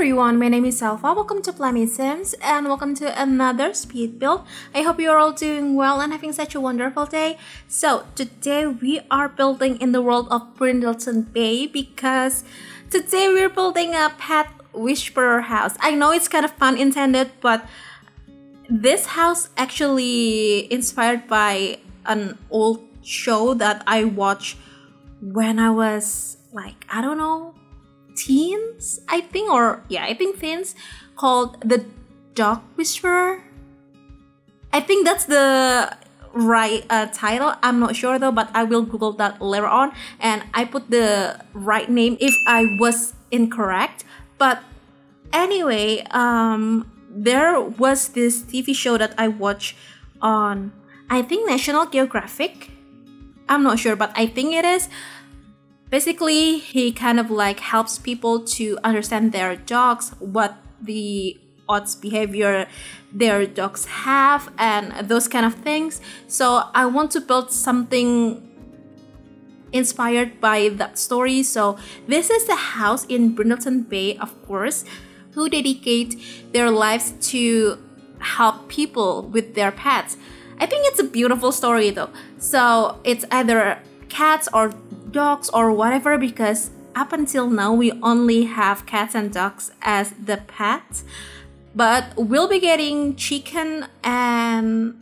everyone, my name is Alpha. Welcome to Plummy Sims and welcome to another speed build. I hope you're all doing well and having such a wonderful day. So today we are building in the world of Brindleton Bay because today we're building a pet whisperer house. I know it's kind of fun intended, but this house actually inspired by an old show that I watched when I was like, I don't know, teens, I think, or yeah, I think teens, called The Dog Whisperer. I think that's the right uh, title. I'm not sure though, but I will Google that later on and I put the right name if I was incorrect. But anyway, um, there was this TV show that I watched on, I think, National Geographic. I'm not sure, but I think it is basically he kind of like helps people to understand their dogs what the odds behavior their dogs have and those kind of things. So i want to build something inspired by that story. So this is the house in brindleton bay of course who dedicate their lives to help people with their pets. I think it's a beautiful story though. So it's either cats or dogs or whatever because up until now we only have cats and dogs as the pets. But we'll be getting chicken and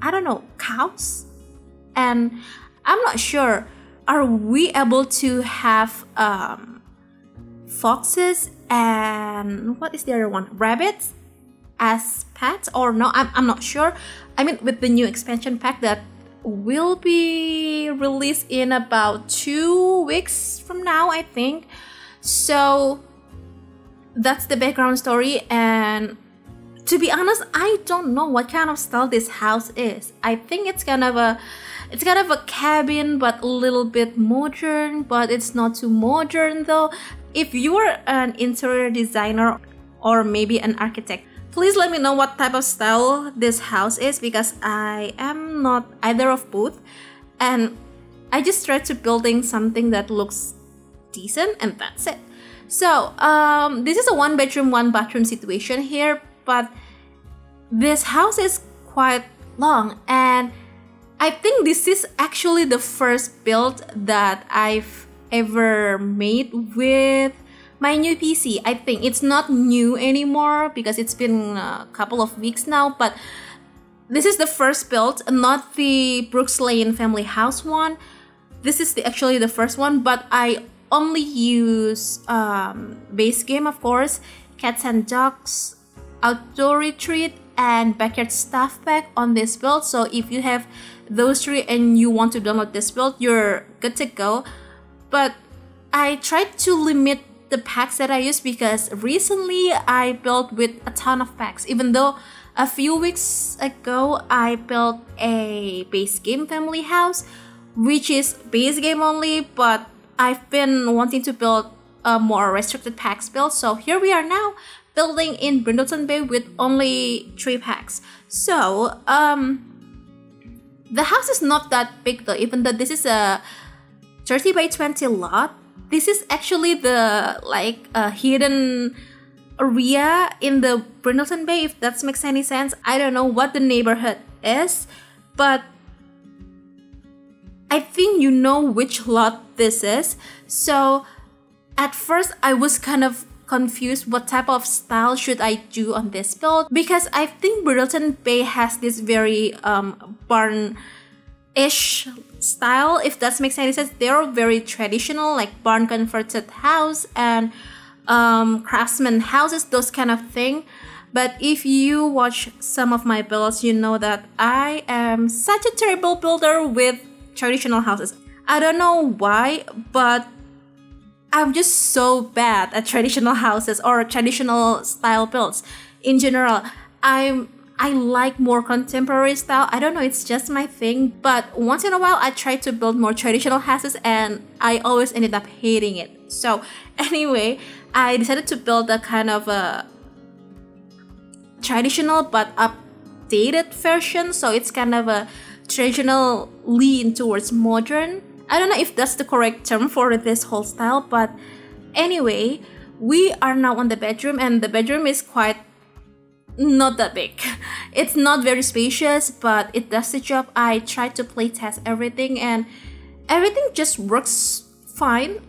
i don't know cows. And i'm not sure are we able to have um, foxes and what is the other one? Rabbits as pets or no? I'm, I'm not sure. I mean with the new expansion pack that will be released in about two weeks from now, I think. So that's the background story and to be honest, I don't know what kind of style this house is. I think it's kind of a it's kind of a cabin but a little bit modern, but it's not too modern though. If you're an interior designer or maybe an architect, Please let me know what type of style this house is because I am not either of both. And I just tried to building something that looks decent and that's it. So um, this is a one bedroom, one bathroom situation here, but this house is quite long and I think this is actually the first build that I've ever made with my new PC. I think it's not new anymore because it's been a couple of weeks now, but this is the first build, not the Brooks Lane family house one. This is the, actually the first one, but I only use um, base game, of course, cats and dogs, outdoor retreat, and backyard stuff pack on this build. So if you have those three and you want to download this build, you're good to go. But I tried to limit the packs that I use because recently I built with a ton of packs. Even though a few weeks ago I built a base game family house, which is base game only, but I've been wanting to build a more restricted packs build. So here we are now building in Brindleton Bay with only three packs. So um, the house is not that big though, even though this is a 30 by 20 lot this is actually the like a hidden area in the Brindleton Bay, if that makes any sense. I don't know what the neighborhood is, but I think you know which lot this is. So at first I was kind of confused what type of style should I do on this build because I think Brindleton Bay has this very um, barn ish style if that makes any sense. They're very traditional like barn converted house and um, craftsman houses those kind of thing. But if you watch some of my builds you know that i am such a terrible builder with traditional houses. I don't know why but i'm just so bad at traditional houses or traditional style builds. In general i'm I like more contemporary style. I don't know, it's just my thing. But once in a while, I try to build more traditional houses and I always ended up hating it. So, anyway, I decided to build a kind of a traditional but updated version. So, it's kind of a traditional lean towards modern. I don't know if that's the correct term for this whole style, but anyway, we are now on the bedroom and the bedroom is quite not that big. It's not very spacious, but it does the job. I tried to play test everything and everything just works fine.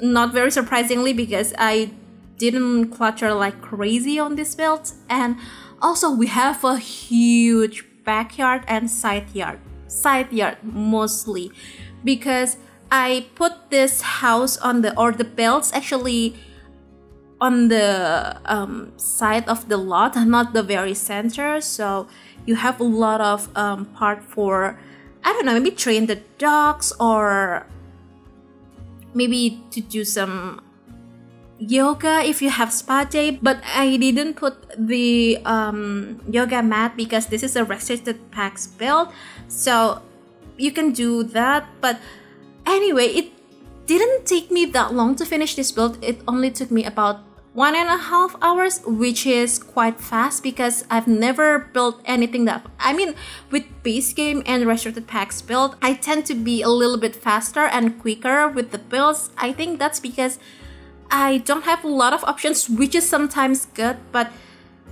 Not very surprisingly because I didn't clutter like crazy on this build. And also we have a huge backyard and side yard. Side yard mostly because I put this house on the or the builds actually on the um, side of the lot, not the very center. So you have a lot of um, part for, I don't know, maybe train the dogs or maybe to do some yoga if you have spa day. But I didn't put the um, yoga mat because this is a restricted packs build. So you can do that. But anyway, it didn't take me that long to finish this build. It only took me about one and a half hours which is quite fast because I've never built anything that I mean with base game and restricted packs build I tend to be a little bit faster and quicker with the builds. I think that's because I don't have a lot of options which is sometimes good but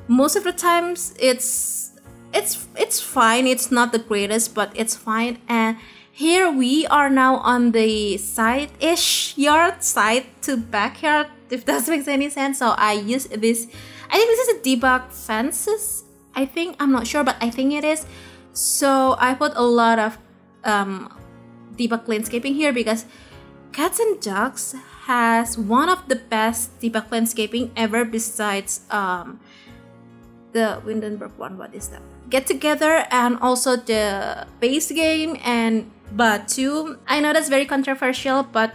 most of the times it's it's it's fine. It's not the greatest but it's fine. And here we are now on the side-ish yard side to backyard if that makes any sense. So I use this I think this is a debug fences I think I'm not sure but I think it is. So I put a lot of um, debug landscaping here because cats and dogs has one of the best debug landscaping ever besides um, the Windenburg one. What is that? Get together and also the base game and Batuu. I know that's very controversial, but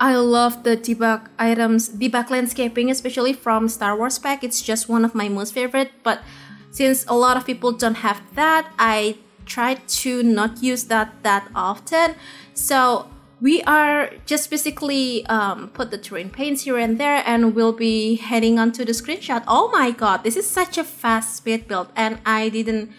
I love the debug items, debug landscaping, especially from Star Wars pack. It's just one of my most favorite. But since a lot of people don't have that, I try to not use that that often. So we are just basically um, put the terrain paints here and there and we'll be heading on to the screenshot. Oh my god, this is such a fast speed build and I didn't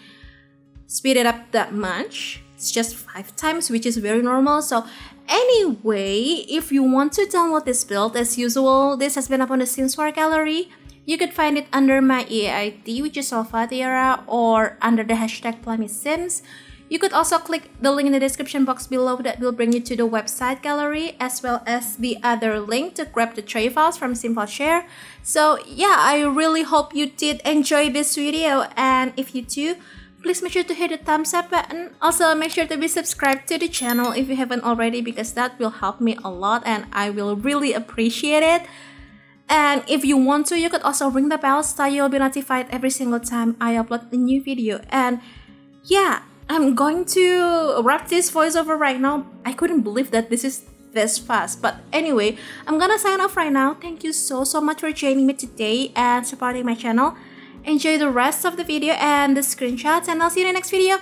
speed it up that much it's just five times which is very normal. So anyway if you want to download this build as usual this has been up on the Sims 4 gallery. You could find it under my EID which is elfathiera or under the hashtag PlummySims you could also click the link in the description box below that will bring you to the website gallery as well as the other link to grab the tray files from SimFileShare. So yeah, I really hope you did enjoy this video and if you do, please make sure to hit the thumbs up button. Also, make sure to be subscribed to the channel if you haven't already because that will help me a lot and I will really appreciate it. And if you want to, you could also ring the bell so you'll be notified every single time I upload a new video. And yeah, I'm going to wrap this voiceover right now. I couldn't believe that this is this fast. But anyway, I'm gonna sign off right now. Thank you so, so much for joining me today and supporting my channel. Enjoy the rest of the video and the screenshots and I'll see you in the next video.